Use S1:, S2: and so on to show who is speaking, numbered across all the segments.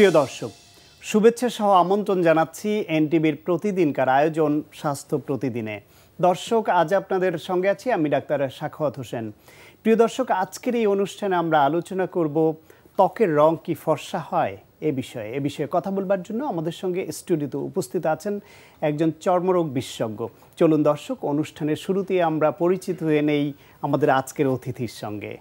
S1: প্রিয় দর্শক, শুভেচ্ছা সহ আমন্ত্রণ জানাচ্ছি এনটিভির প্রতিদিনকার আয়োজন স্বাস্থ্য প্রতিদিনে। দর্শক, আজ আপনাদের সঙ্গে আছি আমি ডাক্তার সাখাওয়াত হোসেন। প্রিয় দর্শক, আজকের এই অনুষ্ঠানে আমরা আলোচনা করব ত্বকের রং কি ফর্সা হয় এ বিষয়ে। এ বিষয়ে কথা বলবার জন্য আমাদের সঙ্গে স্টুডিওতে উপস্থিত আছেন একজন চর্মরোগ বিশেষজ্ঞ। চলুন দর্শক, অনুষ্ঠানের শুরুতেই আমরা পরিচিত হয়ে নেই আমাদের আজকের অতিথির সঙ্গে।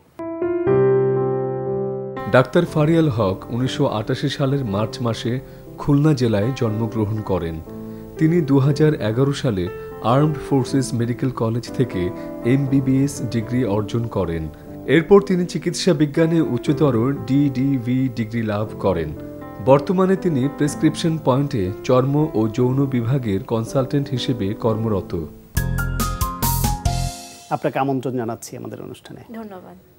S2: ডাক্তার ফারিয়াল হক উনিশশো আটাশি সালের মার্চ মাসে খুলনা জেলায় জন্মগ্রহণ করেন। তিনি দু হাজার এগারো সালে আর্মড ফোর্সেস মেডিকেল কলেজ থেকে এমবিবিএস ডিগ্রি অর্জন করেন। এরপর তিনি চিকিৎসা বিজ্ঞানে উচ্চতর ডিডিভি ডিগ্রি লাভ করেন। বর্তমানে তিনি প্রেসক্রিপশন পয়েন্টে চর্ম ও যৌন বিভাগের কনসালটেন্ট হিসেবে কর্মরত।
S1: আপনাকে আমন্ত্রণ জানাচ্ছি আমাদের অনুষ্ঠানে।
S3: ধন্যবাদ।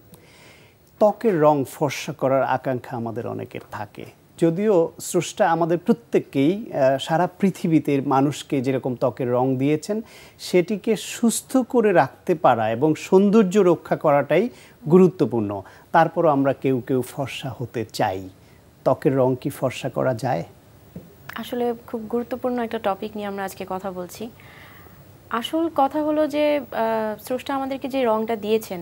S1: ত্বকের রং ফর্সা করার আকাঙ্ক্ষা আমাদের অনেকের থাকে। যদিও স্রষ্টা আমাদের প্রত্যেককেই সারা পৃথিবীতে মানুষকে যেরকম ত্বকের রং দিয়েছেন, সেটিকে সুস্থ করে রাখতে পারা এবং সৌন্দর্য রক্ষা করাটাই গুরুত্বপূর্ণ। তারপরও আমরা কেউ কেউ ফর্সা হতে চাই। ত্বকের রং কি ফর্সা করা যায়?
S3: আসলে খুব গুরুত্বপূর্ণ একটা টপিক নিয়ে আমরা আজকে কথা বলছি। আসল কথা হলো যে স্রষ্টা আমাদেরকে যে রংটা দিয়েছেন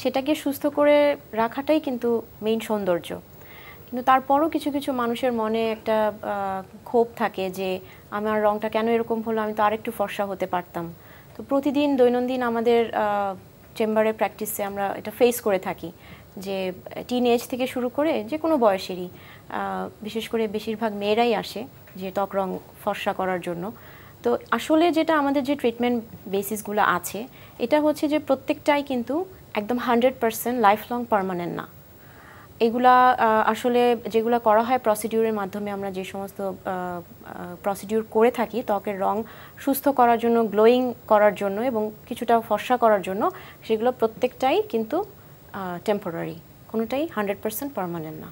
S3: সেটাকে সুস্থ করে রাখাটাই কিন্তু মেইন সৌন্দর্য। কিন্তু তারপরও কিছু কিছু মানুষের মনে একটা ক্ষোভ থাকে যে, আমার রংটা কেন এরকম হলো? আমি তো আরেকটু ফর্সা হতে পারতাম। তো প্রতিদিন দৈনন্দিন আমাদের চেম্বারে প্র্যাকটিসে আমরা এটা ফেস করে থাকি যে টিন এজ থেকে শুরু করে যে কোনো বয়সেরই বিশেষ করে বেশিরভাগ মেয়েরাই আসে যে ত্বক রং ফর্সা করার জন্য। তো আসলে যেটা আমাদের যে ট্রিটমেন্ট বেসিসগুলো আছে, এটা হচ্ছে যে প্রত্যেকটাই কিন্তু একদম hundred percent life long permanent না। এগুলা আসলে যেগুলো করা হয় প্রসিডিউরের মাধ্যমে আমরা যে সমস্ত প্রসিডিউর করে থাকি, ত্বকের রং সুস্থ করার জন্য, গ্লোয়িং করার জন্য এবং কিছুটা ফর্সা করার জন্য, সেগুলো প্রত্যেকটাই কিন্তু টেম্পোরারি কোনোটাই হান্ড্রেড পার্সেন্ট পারমানেন্ট না।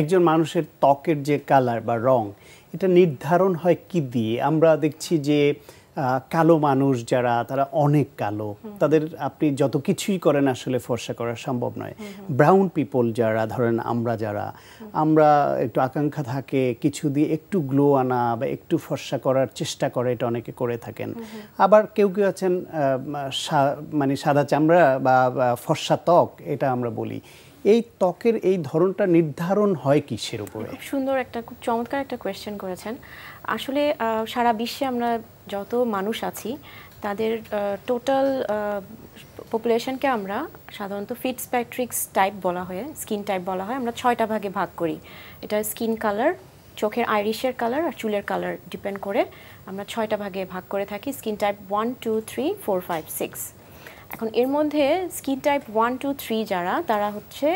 S1: একজন মানুষের ত্বকের যে কালার বা রং, এটা নির্ধারণ হয় কি দিয়ে? আমরা দেখছি যে কালো মানুষ যারা তারা অনেক কালো। তাদের আপনি যত কিছুই করেন আসলে ফর্সা করা সম্ভব নয়। ব্রাউন পিপল যারা ধরেন আমরা যারা আমরা একটু আকাঙ্ক্ষা থাকে কিছু দিয়ে একটু গ্লো আনা বা একটু ফর্সা করার চেষ্টা করে এটা অনেকে করে থাকেন। আবার কেউ কেউ আছেন মানে সাদা চামড়া বা বা ফর্সা ত্বক এটা আমরা বলি। এই ত্বকের এই ধরনটা নির্ধারণ হয় কিসের উপরে?
S3: সুন্দর একটা খুব চমৎকার একটা কোয়েশ্চেন করেছেন। আসলে সারা বিশ্বে আমরা যত মানুষ আছি, তাদের টোটাল পপুলেশনকে আমরা সাধারণত ফিটস প্যাট্রিক্স টাইপ বলা হয় স্কিন টাইপ বলা হয়, আমরা ছয়টা ভাগে ভাগ করি। এটা স্কিন কালার চোখের আইরিশের কালার আর চুলের কালার ডিপেন্ড করে আমরা ছয়টা ভাগে ভাগ করে থাকি skin type one two three four five six এখন এর মধ্যে skin type one two three যারা, তারা হচ্ছে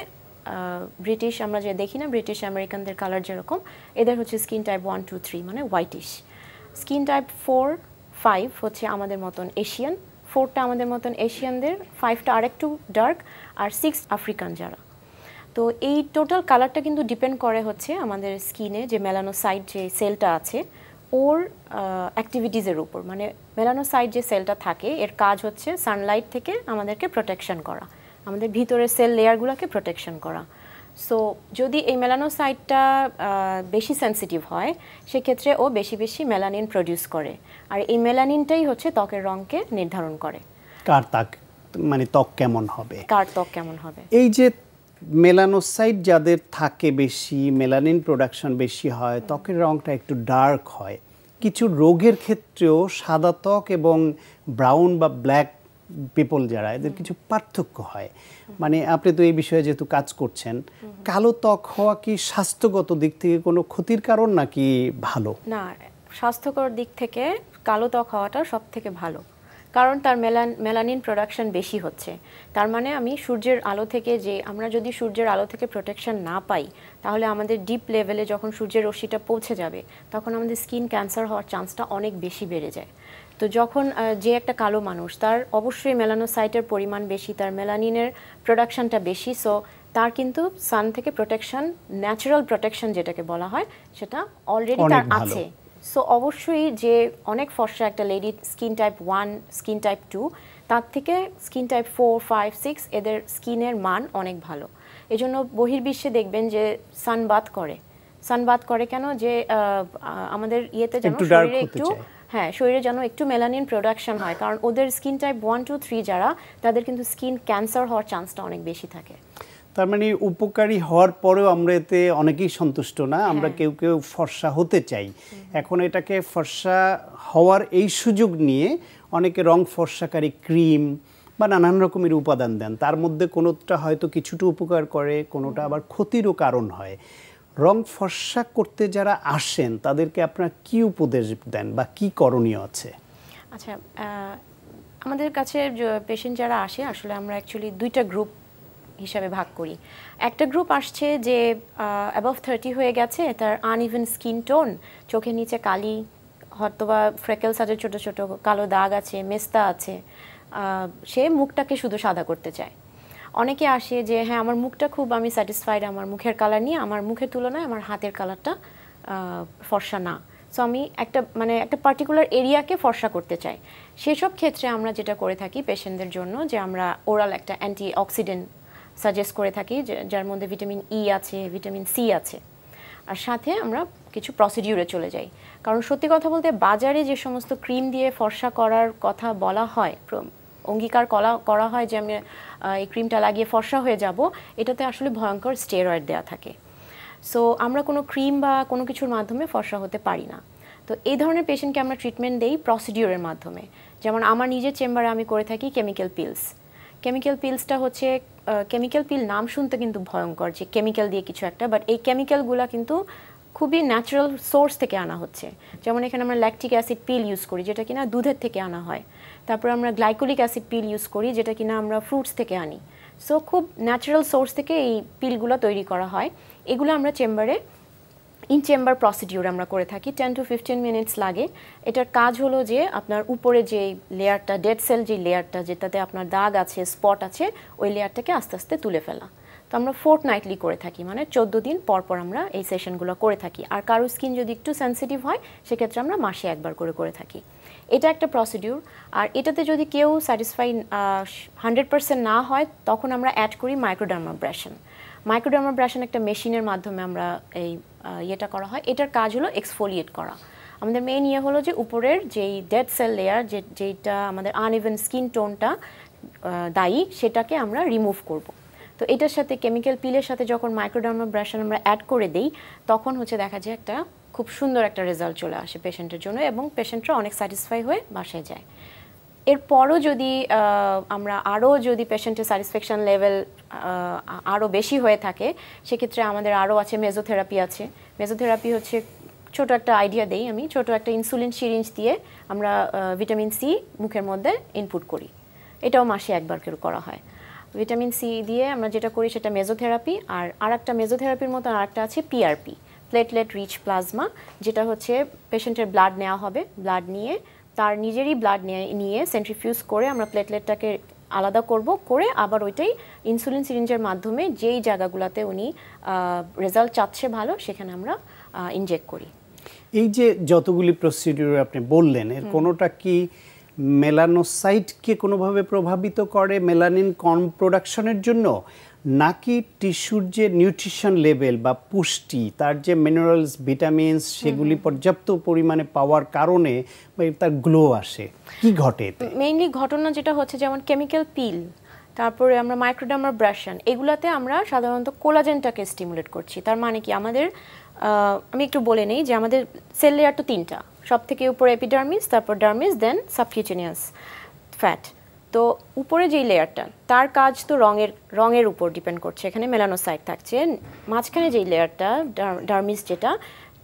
S3: ব্রিটিশ আমরা যে দেখি না ব্রিটিশ আমেরিকানদের কালার যেরকম, এদের হচ্ছে skin type one two three মানে whitish skin type four five হচ্ছে আমাদের মতন এশিয়ান ফোরটা আমাদের মতন এশিয়ানদের ফাইভটা আরেকটু ডার্ক আর সিক্স আফ্রিকান যারা। তো এই টোটাল কালারটা কিন্তু ডিপেন্ড করে হচ্ছে আমাদের স্কিনে যে মেলানোসাইট যে সেলটা আছে, ওর অ্যাক্টিভিটিসের উপর। মানে মেলানোসাইট যে সেলটা থাকে, এর কাজ হচ্ছে সানলাইট থেকে আমাদেরকে প্রোটেকশন করা। আমাদের ভিতরের সেল লেয়ারগুলোকে প্রোটেকশন করা। সো যদি এই মেলানোসাইটটা বেশি সেনসিটিভ হয় সেক্ষেত্রে ও বেশি বেশি মেলানিন প্রডিউস করে। আর এই মেলানিনটাই হচ্ছে ত্বকের রঙকে নির্ধারণ করে।
S1: কার তাক মানে ত্বক কেমন হবে?
S3: কার ত্বক কেমন হবে?
S1: এই যে মেলানোসাইট যাদের থাকে বেশি মেলানিন প্রোডাকশন বেশি হয় ত্বকের রঙটা একটু ডার্ক হয় কিছু রোগের ক্ষেত্রেও সাদা ত্বক এবং ব্রাউন বা ব্ল্যাক পিপল যারা, এদের কিছু পার্থক্য হয়। মানে আপনি তো এই বিষয়ে যেহেতু কাজ করছেন, কালো ত্বক হওয়া কি স্বাস্থ্যগত দিক থেকে কোনো ক্ষতির কারণ নাকি ভালো?
S3: না, স্বাস্থ্যকর দিক থেকে কালো ত্বক হওয়াটা সব থেকে ভালো। কারণ তার মেলান, মেলানিন প্রোডাকশন বেশি হচ্ছে। তার মানে আমি সূর্যের আলো থেকে যে, আমরা যদি সূর্যের আলো থেকে প্রোটেকশন না পাই, তাহলে আমাদের ডিপ লেভেলে যখন সূর্যের রশ্মিটা পৌঁছে যাবে, তখন আমাদের স্কিন ক্যান্সার হওয়ার চান্সটা অনেক বেশি বেড়ে যায়। তো যখন যে একটা কালো মানুষ তার অবশ্যই মেলানোসাইটের পরিমাণ বেশি তার মেলানিনের প্রোডাকশনটা বেশি সো তার কিন্তু সান থেকে প্রোটেকশন ন্যাচারাল প্রোটেকশন যেটাকে বলা হয় সেটা অলরেডি তার আছে। সো অবশ্যই যে অনেক ফর্সা একটা lady skin type one skin type two তার থেকে skin type four five six এদের স্কিনের মান অনেক ভালো। এজন্য বহির্বিশ্বে দেখবেন যে সানবাত করে। সানবাদ করে কেন? যে আমাদের ইয়েতে যেন শরীরে একটু। হ্যাঁ শরীরে যেন একটু মেলানিন প্রোডাকশন হয় কারণ ওদের skin type one two three যারা তাদের কিন্তু স্কিন ক্যান্সার হওয়ার চান্সটা অনেক বেশি থাকে।
S1: তার মানে উপকারী হওয়ার পরেও আমরা এতে অনেকেই সন্তুষ্ট না আমরা কেউ কেউ ফর্সা হতে চাই। এখন এটাকে ফর্সা হওয়ার এই সুযোগ নিয়ে অনেকে রং ফর্সাকারী ক্রিম বা নানান রকমের উপাদান দেন। তার মধ্যে কোনোটা হয়তো কিছুটা উপকার করে কোনোটা আবার ক্ষতিরও কারণ হয়। রং ফর্সা করতে যারা আসেন, তাদেরকে আপনারা কি উপদেশ দেন বা কি করণীয় আছে?
S3: আচ্ছা আমাদের কাছে পেশেন্ট যারা আসে, আসলে আমরা অ্যাকচুয়ালি দুইটা গ্রুপ হিসাবে ভাগ করি। একটা গ্রুপ আসছে যে অ্যাবভ থার্টি হয়ে গেছে, তার আনইভেন স্কিন টোন চোখের নিচে কালি হয়তো বা ফ্রেকেলস আছে ছোটো ছোটো, কালো দাগ আছে, মেস্তা আছে সে মুখটাকে শুধু সাদা করতে চায়। অনেকে আসে যে হ্যাঁ আমার মুখটা খুব আমি স্যাটিসফাইড আমার মুখের কালার নিয়ে, আমার মুখের তুলনায় আমার হাতের কালারটা ফর্সা না। সো আমি একটা মানে একটা পার্টিকুলার এরিয়াকে ফর্সা করতে চাই। সেসব ক্ষেত্রে আমরা যেটা করে থাকি পেশেন্টদের জন্য, যে আমরা ওরাল একটা অ্যান্টি অক্সিডেন্ট সাজেস্ট করে থাকি যার মধ্যে ভিটামিন ই আছে ভিটামিন সি আছে। আর সাথে আমরা কিছু প্রসিডিউরে চলে যাই। কারণ সত্যি কথা বলতে, বাজারে যে সমস্ত ক্রিম দিয়ে ফর্সা করার কথা বলা হয় অঙ্গীকার করা করা হয় যে আমি এই ক্রিমটা লাগিয়ে ফর্সা হয়ে যাব, এটাতে আসলে ভয়ঙ্কর স্টেরয়েড দেওয়া থাকে। সো আমরা কোনো ক্রিম বা কোনো কিছুর মাধ্যমে ফর্সা হতে পারি না। তো এই ধরনের পেশেন্টকে আমরা ট্রিটমেন্ট দেই প্রসিডিওরের মাধ্যমে। যেমন আমার নিজের চেম্বারে আমি করে থাকি কেমিক্যাল পিলস কেমিক্যাল পিলসটা হচ্ছে কেমিক্যাল পিল নাম শুনতে কিন্তু ভয়ঙ্কর যে কেমিক্যাল দিয়ে কিছু একটা বাট এই কেমিক্যালগুলো কিন্তু খুবই ন্যাচারাল সোর্স থেকে আনা হচ্ছে। যেমন এখানে আমরা ল্যাকটিক অ্যাসিড পিল ইউজ করি, যেটা কিনা দুধের থেকে আনা হয়। তারপর আমরা গ্লাইকোলিক অ্যাসিড পিল ইউজ করি, যেটা কিনা আমরা ফ্রুটস থেকে আনি। সো খুব ন্যাচারাল সোর্স থেকে এই পিলগুলো তৈরি করা হয়। এগুলো আমরা চেম্বারে ইন চেম্বার প্রসিডিউর আমরা করে থাকি। টেন টু ফিফটিন মিনিটস লাগে। এটার কাজ হলো যে, আপনার উপরে যে লেয়ারটা ডেড সেল যে লেয়ারটা, যেটাতে আপনার দাগ আছে স্পট আছে, ওই লেয়ারটাকে আস্তে আস্তে তুলে ফেলা। তো আমরা ফোর্থ নাইটলি করে থাকি মানে চোদ্দ দিন পর পর আমরা এই সেশনগুলো করে থাকি। আর কারও স্কিন যদি একটু সেন্সিটিভ হয়, সেক্ষেত্রে আমরা মাসে একবার করে করে থাকি। এটা একটা প্রসিডিউর আর এটাতে যদি কেউ স্যাটিসফাই হান্ড্রেড পার্সেন্ট না হয়, তখন আমরা অ্যাড করি মাইক্রোডার্মাব্রেশন মাইক্রোডার্মাব্রেশন একটা মেশিনের মাধ্যমে আমরা এই ইয়েটা করা হয়। এটার কাজ হলো এক্সফোলিয়েট করা। আমাদের মেইন ইয়ে হলো যে উপরের যেই ডেড সেল লেয়ার যে, যেইটা আমাদের আনইভেন স্কিন টোনটা দায়ী, সেটাকে আমরা রিমুভ করব। তো এটার সাথে কেমিক্যাল পিলের সাথে যখন মাইক্রোডার্মাব্রেশন আমরা অ্যাড করে দেই, তখন হচ্ছে দেখা যায় একটা খুব সুন্দর একটা রেজাল্ট চলে আসে পেশেন্টের জন্য এবং পেশেন্টরা অনেক স্যাটিসফাই হয়ে বাসায় যায়। এরপরও যদি আমরা আরও যদি পেশেন্টের স্যাটিসফ্যাকশন লেভেল আরও বেশি হয়ে থাকে, সেক্ষেত্রে আমাদের আরও আছে মেজোথেরাপি আছে। মেজোথেরাপি হচ্ছে ছোট একটা আইডিয়া দেই আমি, ছোট একটা ইনসুলিন সিরিঞ্জ দিয়ে আমরা ভিটামিন সি মুখের মধ্যে ইনপুট করি। এটাও মাসে একবার করে করা হয়। ভিটামিন সি দিয়ে আমরা যেটা করি সেটা মেজোথেরাপি আর আরেকটা মেজোথেরাপির মতো আরেকটা আছে পিআরপি প্লেটলেট রিচ প্লাজমা যেটা হচ্ছে পেশেন্টের ব্লাড নেওয়া হবে ব্লাড নিয়ে তার নিজেরই ব্লাড নিয়ে সেন্ট্রিফিউজ করে আমরা প্লেটলেটটাকে আলাদা করব করে আবার ওইটাই ইনসুলিন সিরিঞ্জের মাধ্যমে যেই জায়গাগুলোতে উনি রেজাল্ট চাচ্ছে ভালো সেখানে আমরা ইনজেক্ট করি।
S1: এই যে যতগুলি প্রসিডিউর আপনি বললেন এর কোনোটা কি মেলানোসাইটকে কোনোভাবে প্রভাবিত করে মেলানিন কম প্রোডাকশনের জন্য? নাকি টিস্যুর যে নিউট্রিশন লেভেল বা পুষ্টি তার যে মিনারেলস ভিটামিনস সেগুলি পর্যাপ্ত পরিমাণে পাওয়ার কারণে তার গ্লো আসে কি ঘটে এতে?
S3: মেইনলি ঘটনা যেটা হচ্ছে যেমন কেমিক্যাল পিল তারপরে আমরা মাইক্রোডার্মার ব্রাশন এগুলাতে আমরা সাধারণত কোলাজেনটাকে স্টিমুলেট করছি। তার মানে কি? আমাদের আমি একটু বলে নেই যে আমাদের সেল লেয়ার তো তিনটা। সব থেকে উপরে এপিডার্মিস তারপর ডার্মিস দেন সাবকিউটেনিয়াস ফ্যাট তো উপরে যেই লেয়ারটা, তার কাজ তো রঙের রঙের উপর ডিপেন্ড করছে। এখানে মেলানোসাইট থাকছে। মাঝখানে যেই লেয়ারটা ডার্মিস যেটা,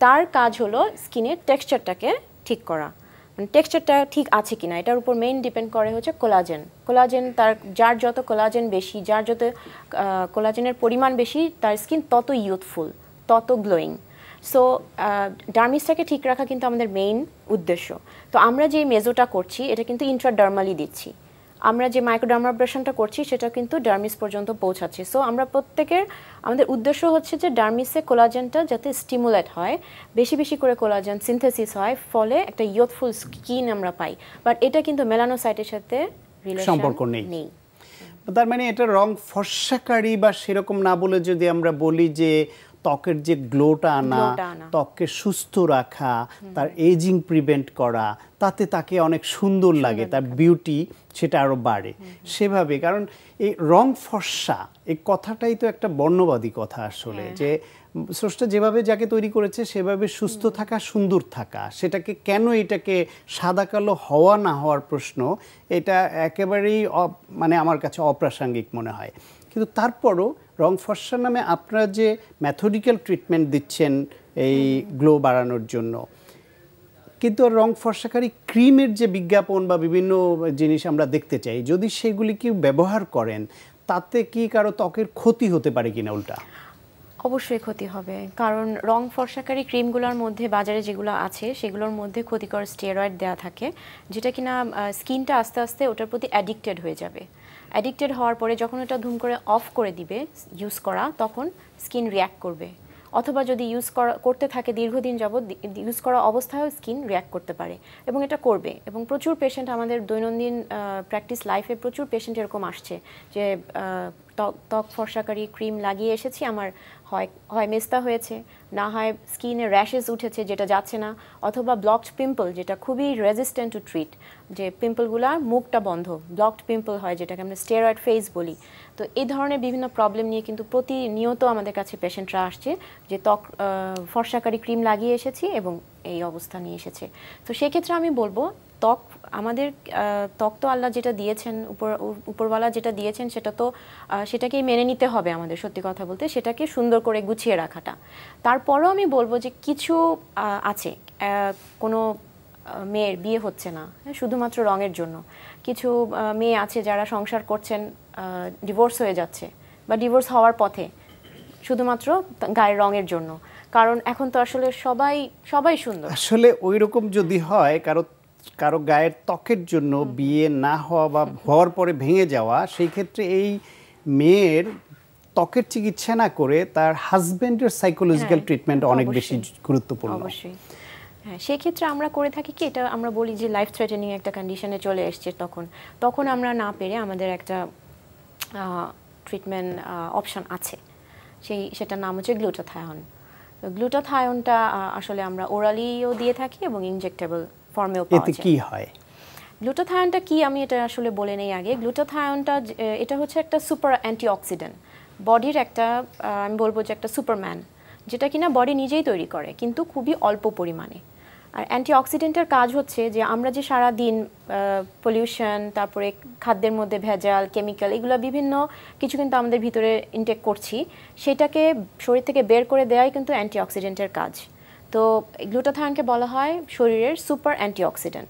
S3: তার কাজ হলো স্কিনের টেক্সচারটাকে ঠিক করা। মানে টেক্সচারটা ঠিক আছে কিনা, এটার উপর মেইন ডিপেন্ড করে হচ্ছে কোলাজেন। কোলাজেন তার, যার যত কোলাজেন বেশি, যার যত কোলাজেনের পরিমাণ বেশি, তার স্কিন তত ইউথফুল, তত গ্লোয়িং। সো ডার্মিসটাকে ঠিক রাখা কিন্তু আমাদের মেইন উদ্দেশ্য। তো আমরা যে মেজোটা করছি, এটা কিন্তু ইন্ট্রাডার্মালি দিচ্ছি। আমরা যে মাইক্রোডার্মাব্রেশনটা করছি সেটা কিন্তু ডার্মিস পর্যন্ত পৌঁছাচ্ছি। সো আমরা প্রত্যেকের আমাদের উদ্দেশ্য হচ্ছে যে ডার্মিসে কোলাজেনটা যাতে স্টিমুলেট হয় বেশি বেশি করে কোলাজেন সিনথেসিস হয় ফলে একটা ইয়থফুল স্কিন আমরা পাই। বাট এটা কিন্তু মেলানোসাইটের সাথে
S1: সম্পর্ক নেই।
S3: নেই।
S1: তার মানে এটা রং ফর্সাকারী বা সেরকম না বলে যদি আমরা বলি যে ত্বকের যে গ্লোটা আনা ত্বককে সুস্থ রাখা তার এজিং প্রিভেন্ট করা তাতে তাকে অনেক সুন্দর লাগে তার বিউটি সেটা আরও বাড়ে। সেভাবে কারণ এই রং ফর্সা এই কথাটাই তো একটা বর্ণবাদী কথা আসলে যে স্রষ্টা যেভাবে যাকে তৈরি করেছে সেভাবে সুস্থ থাকা সুন্দর থাকা। সেটাকে কেন এটাকে সাদা কালো হওয়া না হওয়ার প্রশ্ন এটা একেবারেই মানে আমার কাছে অপ্রাসঙ্গিক মনে হয়। কিন্তু তারপরও রং ফর্সা নামে আপনারা যে ম্যাথডিক্যাল ট্রিটমেন্ট দিচ্ছেন এই গ্লো বাড়ানোর জন্য, কিন্তু রং ফর্সাকারী ক্রিমের যে বিজ্ঞাপন বা বিভিন্ন জিনিস আমরা দেখতে চাই, যদি সেগুলি কেউ ব্যবহার করেন, তাতে কি কারও ত্বকের ক্ষতি হতে পারে কিনা উল্টা?
S3: অবশ্যই ক্ষতি হবে, কারণ রং ফর্সাকারী ক্রিমগুলোর মধ্যে বাজারে যেগুলো আছে, সেগুলোর মধ্যে ক্ষতিকর স্টেরয়েড দেওয়া থাকে, যেটা কিনা স্কিনটা আস্তে আস্তে ওটার প্রতি অ্যাডিক্টেড হয়ে যাবে। অ্যাডিক্টেড হওয়ার পরে যখন এটা ধুম করে অফ করে দিবে ইউজ করা, তখন স্কিন রিয়্যাক্ট করবে। অথবা যদি ইউজ করা, করতে থাকে দীর্ঘদিন যাবৎ ইউজ করা অবস্থায়ও স্কিন রিয়্যাক্ট করতে পারে। এবং এটা করবে। এবং প্রচুর পেশেন্ট আমাদের দৈনন্দিন প্র্যাকটিস লাইফে প্রচুর পেশেন্ট এরকম আসছে যে ত্বক ত্বক ফর্সাকারী ক্রিম লাগিয়ে এসেছি, আমার হয় হয় মেস্তা হয়েছে, না হয় স্কিনে র্যাশেস উঠেছে যেটা যাচ্ছে না, অথবা ব্লকড পিম্পল যেটা খুবই রেজিস্ট্যান্ট টু ট্রিট যে পিম্পলগুলার মুখটা বন্ধ ব্লকড পিম্পল হয় যেটাকে আমরা স্টেরয়েড ফেস বলি। তো এই ধরনের বিভিন্ন প্রবলেম নিয়ে কিন্তু প্রতিনিয়ত আমাদের কাছে পেশেন্টরা আসছে যে ত্বক ফর্সাকারী ক্রিম লাগিয়ে এসেছি এবং এই অবস্থা নিয়ে এসেছে। তো সেক্ষেত্রে আমি বলব ত্বক আমাদের ত্বক তো আল্লাহ যেটা দিয়েছেন উপর উপরওয়ালা যেটা দিয়েছেন সেটা তো সেটাকেই মেনে নিতে হবে আমাদের সত্যি কথা বলতে সেটাকে সুন্দর করে গুছিয়ে রাখাটা। তারপরেও আমি বলব যে কিছু আছে কোনো মেয়ের বিয়ে হচ্ছে না হ্যাঁ, শুধুমাত্র রঙের জন্য। কিছু মেয়ে আছে যারা সংসার করছেন ডিভোর্স হয়ে যাচ্ছে বা ডিভোর্স হওয়ার পথে শুধুমাত্র গায়ের রঙের জন্য। কারণ এখন তো আসলে সবাই সবাই সুন্দর।
S1: আসলে ওই রকম যদি হয় কারও কারও গায়ের ত্বকের জন্য বিয়ে না হওয়া বা হওয়ার পরে ভেঙে যাওয়া সেই ক্ষেত্রে এই মেয়ের ত্বকের চিকিৎসা না করে তার হাজবেন্ডের সাইকোলজিক্যাল ট্রিটমেন্ট অনেক বেশি গুরুত্বপূর্ণ।
S3: অবশ্যই। হ্যাঁ সেক্ষেত্রে আমরা করে থাকি কি এটা আমরা বলি যে লাইফ থ্রেটেনিং একটা কন্ডিশনে চলে এসছে তখন। তখন আমরা না পেরে আমাদের একটা ট্রিটমেন্ট অপশন আছে। সেই সেটার নাম হচ্ছে গ্লুটাথায়ন গ্লুটাথায়নটা আসলে আমরা ওরালিও দিয়ে থাকি এবং ইনজেক্টেবল ফর্মেও পাওয়া যায়।
S1: কি হয়?
S3: গ্লুটাথায়নটা কি আমি এটা আসলে বলে নেই আগে। গ্লুটাথায়নটা এটা হচ্ছে একটা সুপার অ্যান্টিঅক্সিডেন্ট বডির একটা আমি বলব যে একটা সুপারম্যান যেটা কিনা বডি নিজেই তৈরি করে কিন্তু খুবই অল্প পরিমাণে। আর অ্যান্টিঅক্সিডেন্টের কাজ হচ্ছে যে আমরা যে সারা দিন পলিউশন তারপরে খাদ্যের মধ্যে ভেজাল কেমিক্যাল এগুলো বিভিন্ন কিছু কিন্তু আমাদের ভিতরে ইনটেক করছি। সেটাকে শরীর থেকে বের করে দেওয়াই কিন্তু অ্যান্টিঅক্সিডেন্টের কাজ। তো গ্লুটাথায়নকে বলা হয় শরীরের সুপার অ্যান্টিঅক্সিডেন্ট,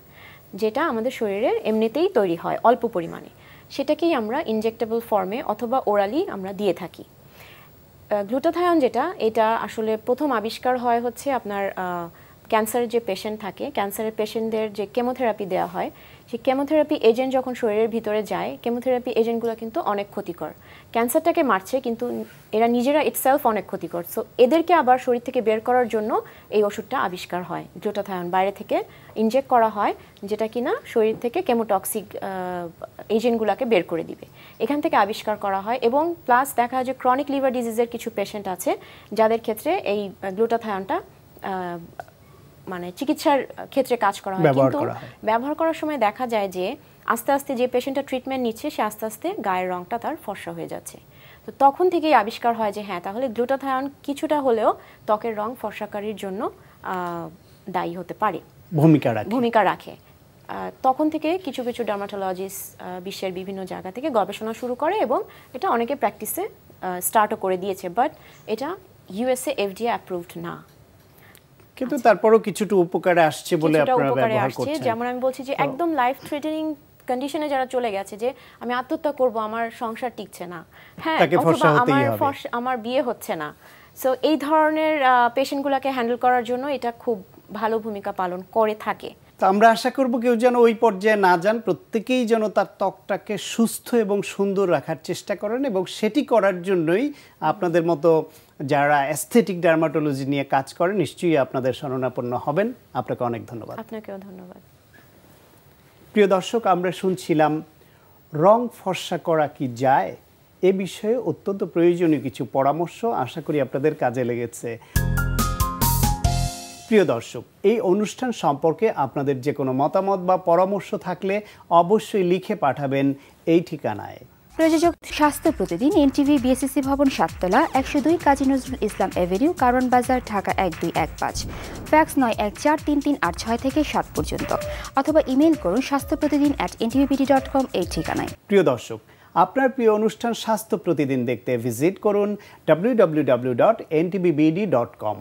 S3: যেটা আমাদের শরীরে এমনিতেই তৈরি হয় অল্প পরিমাণে। সেটাকেই আমরা ইনজেক্টেবল ফর্মে অথবা ওরালি আমরা দিয়ে থাকি। গ্লুটাথায়ন যেটা, এটা আসলে প্রথম আবিষ্কার হয় হচ্ছে আপনার ক্যান্সারের যে পেশেন্ট থাকে, ক্যান্সারের পেশেন্টদের যে কেমোথেরাপি দেওয়া হয়, সেই কেমোথেরাপি এজেন্ট যখন শরীরের ভিতরে যায় কেমোথেরাপি এজেন্টগুলো কিন্তু অনেক ক্ষতিকর। ক্যান্সারটাকে মারছে কিন্তু এরা নিজেরা ইটসেলফ অনেক ক্ষতিকর। সো এদেরকে আবার শরীর থেকে বের করার জন্য এই ওষুধটা আবিষ্কার হয় গ্লুটাথায়ন বাইরে থেকে ইনজেক্ট করা হয়, যেটা কিনা শরীর থেকে কেমোটক্সিক এজেন্টগুলোকে বের করে দিবে। এখান থেকে আবিষ্কার করা হয় এবং প্লাস দেখা যায় যে ক্রনিক লিভার ডিজিজের কিছু পেশেন্ট আছে, যাদের ক্ষেত্রে এই গ্লুটাথায়নটা মানে চিকিৎসার ক্ষেত্রে কাজ করা হয় কিন্তু ব্যবহার করার সময় দেখা যায় যে আস্তে আস্তে যে পেশেন্টটা ট্রিটমেন্ট নিচ্ছে সে আস্তে আস্তে গায়ের রংটা তার ফর্সা হয়ে যাচ্ছে। তো তখন থেকেই আবিষ্কার হয় যে হ্যাঁ তাহলে গ্লুটাথায়ন কিছুটা হলেও ত্বকের রং ফর্সাকারীর জন্য দায়ী হতে পারে।
S1: ভূমিকা রাখে।
S3: ভূমিকা রাখে। তখন থেকে কিছু কিছু ডার্মাটোলজিস্ট বিশ্বের বিভিন্ন জায়গা থেকে গবেষণা শুরু করে এবং এটা অনেকে প্র্যাকটিসে স্টার্টও করে দিয়েছে বাট এটা ইউএসএ এফডিএ অ্যাপ্রুভড না।
S1: কিন্তু তারপরও কিছুটা উপকারে আসছে বলে আপনারা ব্যবহার করছেন।
S3: যেমন আমি বলছি যে একদম লাইফ থ্রেটেনিং কন্ডিশনে যারা চলে গেছে যে আমি আত্মহত্যা করব আমার সংসার টিকছে না। হ্যাঁ অথবা আমার আমার বিয়ে হচ্ছে না। সো এই ধরনের পেশেন্টগুলোকে হ্যান্ডেল করার জন্য এটা খুব ভালো ভূমিকা পালন করে থাকে।
S1: তো আমরা আশা করব কেউ যেন ওই পর্যায়ে না যান প্রত্যেকেই যেন তার ত্বকটাকে সুস্থ এবং সুন্দর রাখার চেষ্টা করেন এবং সেটি করার জন্যই আপনাদের মতো যারা অ্যাস্থেটিক ডার্মাটোলজি নিয়ে কাজ করেন নিশ্চয়ই আপনাদের শরণাপন্ন হবেন। আপনাকে অনেক ধন্যবাদ।
S3: আপনাকেও ধন্যবাদ।
S1: প্রিয় দর্শক আমরা শুনছিলাম রং ফর্সা করা কি যায়? এ বিষয়ে অত্যন্ত প্রয়োজনীয় কিছু পরামর্শ। আশা করি আপনাদের কাজে লেগেছে। প্রিয় দর্শক এই অনুষ্ঠান সম্পর্কে আপনাদের যে কোনো মতামত বা পরামর্শ থাকলে অবশ্যই লিখে পাঠাবেন এই ঠিকানায়।
S4: প্রযোজক স্বাস্থ্য প্রতিদিন এনটিভি বিএসসি ভবন সাততলা একশো দুই কাজী নজরুল ইসলাম এভিনিউ কারণ বাজার ঢাকা এক দুই এক পাঁচ। ফ্যাক্স নয় এক চার তিন তিন আট ছয় থেকে সাত পর্যন্ত। অথবা ইমেল করুন স্বাস্থ্য প্রতিদিন অ্যাট এনটিভিবিডি ডট কম এই ঠিকানায়।
S1: প্রিয় দর্শক আপনার প্রিয় অনুষ্ঠান স্বাস্থ্য প্রতিদিন দেখতে ভিজিট করুন www.ntbbd.com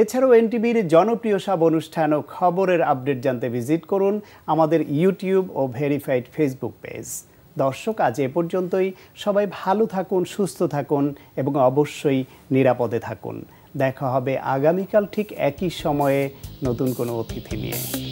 S1: এছাড়াও এনটিভির জনপ্রিয় সব অনুষ্ঠান ও খবরের আপডেট জানতে ভিজিট করুন আমাদের ইউটিউব ও ভেরিফাইড ফেসবুক পেজ। দর্শক, আজ এ পর্যন্তই। সবাই ভালো থাকুন, সুস্থ থাকুন এবং অবশ্যই নিরাপদে থাকুন। দেখা হবে আগামীকাল ঠিক একই সময়ে নতুন কোনো অতিথি নিয়ে।